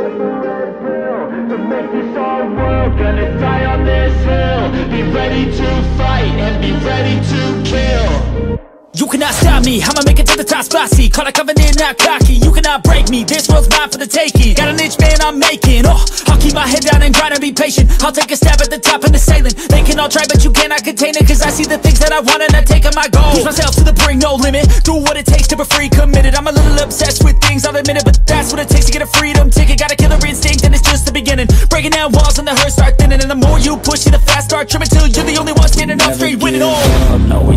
To make this world, gonna die on this hill. Be ready to fight and be ready to You cannot stop me, I'ma make it to the top spicy Call it covenant, not cocky You cannot break me, this world's mine for the taking. Got an itch, man, I'm making. Oh, I'll keep my head down and grind and be patient. I'll take a stab at the top and the sailing. They can all try, but you cannot contain it Cause I see the things that I want and I take on my goal. Push myself to the brink, no limit. Do what it takes to be free, committed. I'm a little obsessed with things, I'll admit it But that's what it takes to get a freedom ticket. Got a killer instinct and it's just the beginning. Breaking down walls and the hurt start thinning. And the more you push it, the fast start trimming Till you're the only one standing up straight, winning all. up, no we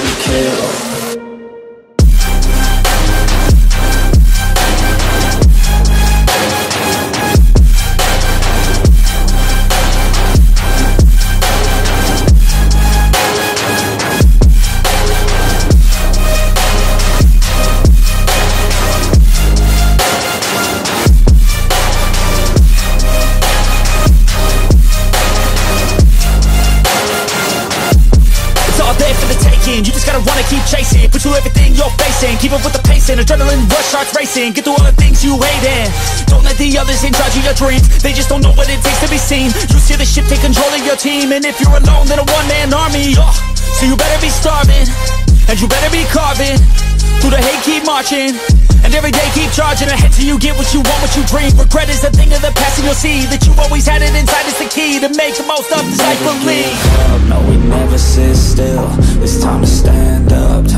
taking You just gotta wanna keep chasing. You everything you're facing. Keep up with the pacing. Adrenaline rush starts racing. Get through all the things you hate in Don't let the others in charge of your dreams. They just don't know what it takes to be seen. You see the ship take control of your team. And if you're alone then a one-man army. Ugh. So you better be starving. And you better be carving. Through the hate keep marching and every day keep charging ahead till you get what you want, what you dream. Regret is a thing of the past and you'll see That you always had it inside. It's the key To make the most of this life believe no we never sit still. It's time to stand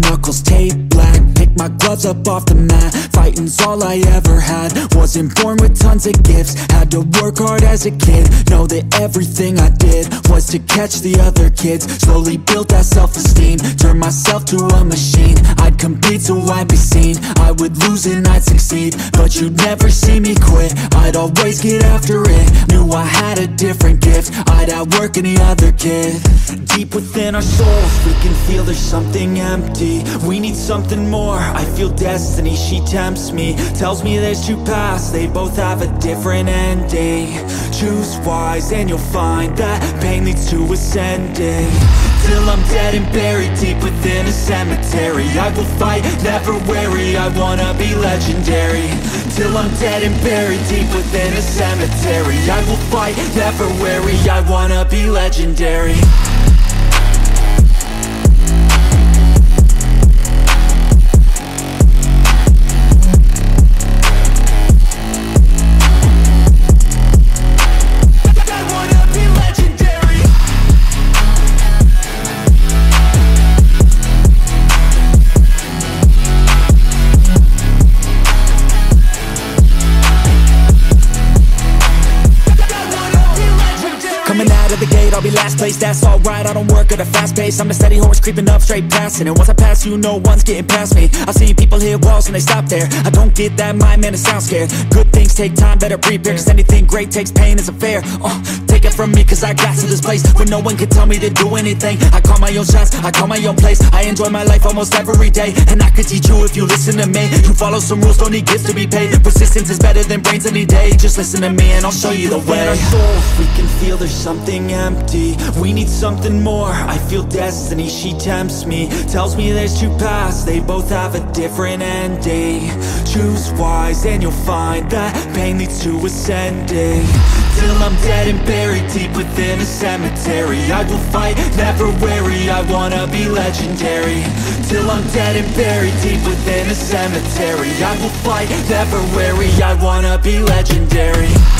knuckles taped black. Pick my gloves up off the mat. Fighting's all I ever had. Wasn't born with tons of gifts. Had to work hard as a kid. Know that everything I did Was to catch the other kids. Slowly built that self-esteem myself to a machine. I'd compete so I'd be seen. I would lose and I'd succeed. But you'd never see me quit. I'd always get after it. Knew I had a different gift. I'd outwork any other kid. Deep within our souls We can feel there's something empty. We need something more. I feel destiny, she tempts me. Tells me there's two paths. They both have a different ending. Choose wise and you'll find That pain leads to ascending Till I'm dead and buried deep within a cemetery. I will fight, never weary I wanna be legendary. Till I'm dead and buried deep within a cemetery. I will fight, never weary I wanna be legendary that's alright I don't work at a fast pace. I'm a steady horse creeping up straight past it. And once I pass you, no one's getting past me. I've seen people hit walls and they stop there. I don't get that mind, man, it sounds scared. Good things take time, better prepare. Cause anything great takes pain, it's a fair. Uh, Take it from me cause I got to this place. Where no one can tell me to do anything I call my own shots, I call my own place. I enjoy my life almost every day. And I could teach you if you listen to me. You follow some rules, don't need gifts to be paid. Persistence is better than brains any day. Just listen to me and I'll show you the way. Our souls, we can feel there's something empty. We need something more. I feel destiny, she tempts me Tells me there's two paths. They both have a different ending. Choose wise and you'll find that Pain leads to ascending. Till I'm dead and buried deep within a cemetery. I will fight, never weary. I wanna be legendary. Till I'm dead and buried deep within a cemetery. I will fight, never weary. I wanna be legendary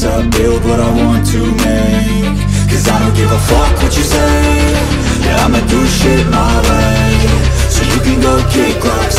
things build what I want to make. Cause I don't give a fuck what you say. Yeah, I'ma do shit my way. So you can go kick rocks.